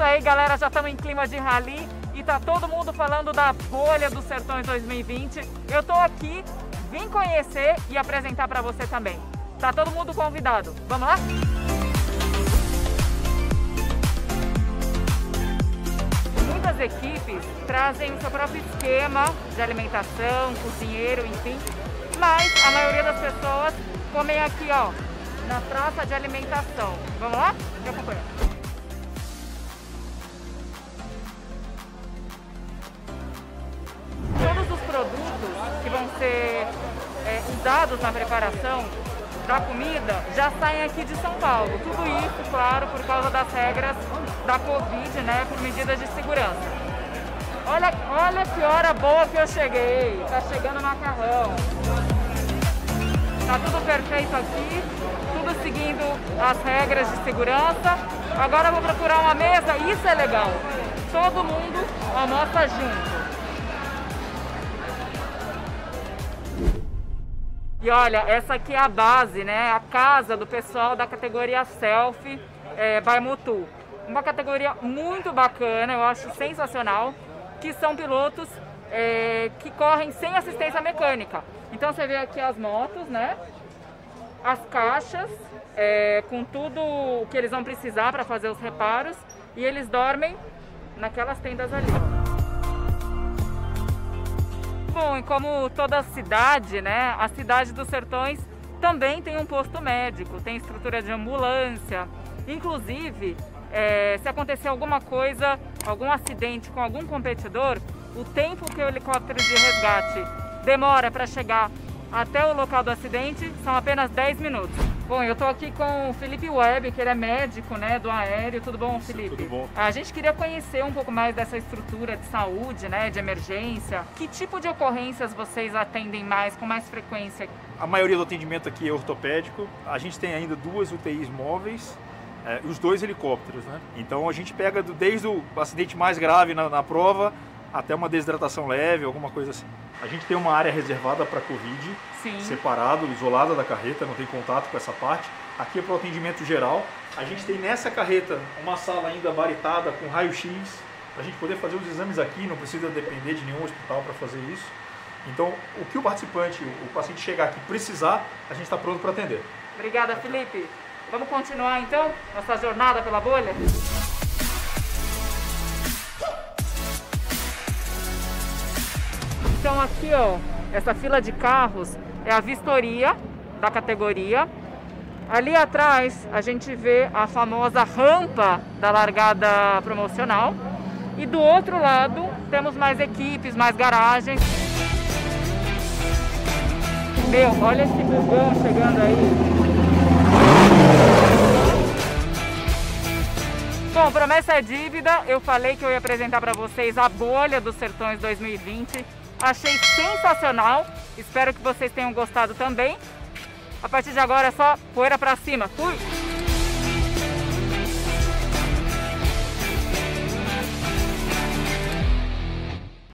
isso aí, galera, já estamos em clima de rally e tá todo mundo falando da bolha dos Sertões 2020. Eu tô aqui, vim conhecer e apresentar para você também. Tá todo mundo convidado. Vamos lá? Muitas equipes trazem o seu próprio esquema de alimentação, cozinheiro, enfim, mas a maioria das pessoas comem aqui, ó, na praça de alimentação. Vamos lá? Me acompanha. Usados na preparação da comida já saem aqui de São Paulo. Tudo isso, claro, por causa das regras da Covid, né, por medidas de segurança. Olha, olha que hora boa que eu cheguei. Tá chegando macarrão. Tá tudo perfeito aqui, tudo seguindo as regras de segurança. Agora vou procurar uma mesa, isso é legal. Todo mundo almoça junto. E olha, essa aqui é a base, né? A casa do pessoal da categoria Selfie é, by Mutu. Uma categoria muito bacana, eu acho sensacional, que são pilotos é, que correm sem assistência mecânica. Então você vê aqui as motos, né? As caixas é, com tudo o que eles vão precisar para fazer os reparos e eles dormem naquelas tendas ali. Bom, e como toda cidade, né, a cidade dos Sertões também tem um posto médico, tem estrutura de ambulância. Inclusive, é, se acontecer alguma coisa, algum acidente com algum competidor, o tempo que o helicóptero de resgate demora para chegar até o local do acidente são apenas 10 minutos. Bom, eu estou aqui com o Felipe Webb, que ele é médico né, do aéreo. Tudo bom, Felipe? Tudo bom. A gente queria conhecer um pouco mais dessa estrutura de saúde, né, de emergência. Que tipo de ocorrências vocês atendem mais, com mais frequência? A maioria do atendimento aqui é ortopédico. A gente tem ainda duas UTIs móveis é, os dois helicópteros, né? Então a gente pega do, desde o acidente mais grave na, na prova até uma desidratação leve, alguma coisa assim. A gente tem uma área reservada para Covid, Sim. separado, isolada da carreta, não tem contato com essa parte. Aqui é para o atendimento geral. A gente tem nessa carreta uma sala ainda baritada com raio-x, para a gente poder fazer os exames aqui, não precisa depender de nenhum hospital para fazer isso. Então, o que o participante, o paciente chegar aqui precisar, a gente está pronto para atender. Obrigada, Felipe. Vamos continuar então nossa jornada pela bolha? Então aqui ó, essa fila de carros é a vistoria da categoria. Ali atrás a gente vê a famosa rampa da largada promocional. E do outro lado temos mais equipes, mais garagens. Meu, olha esse bugão chegando aí. Bom, promessa é dívida. Eu falei que eu ia apresentar para vocês a bolha dos Sertões 2020. Achei sensacional. Espero que vocês tenham gostado também. A partir de agora é só poeira para cima. Fui!